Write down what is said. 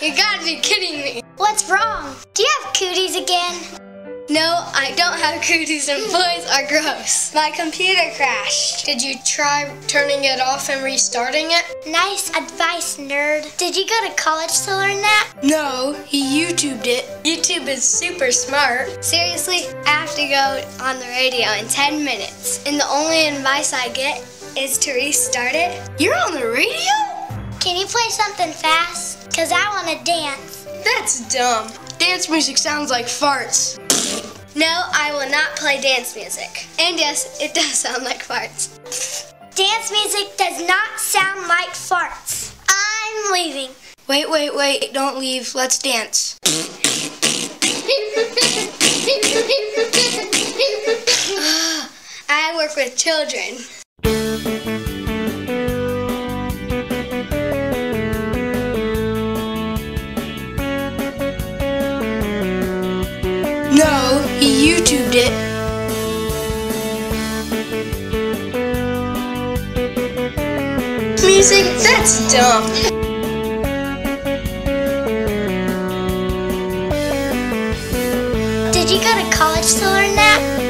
You gotta be kidding me. What's wrong? Do you have cooties again? No, I don't have cooties and hmm. boys are gross. My computer crashed. Did you try turning it off and restarting it? Nice advice, nerd. Did you go to college to learn that? No, he YouTubed it. YouTube is super smart. Seriously, I have to go on the radio in 10 minutes. And the only advice I get is to restart it. You're on the radio? Can you play something fast? Cause I wanna dance. That's dumb. Dance music sounds like farts. No, I will not play dance music. And yes, it does sound like farts. Dance music does not sound like farts. I'm leaving. Wait, wait, wait, don't leave. Let's dance. I work with children. It. Music? That's dumb. Did you go to college to learn that?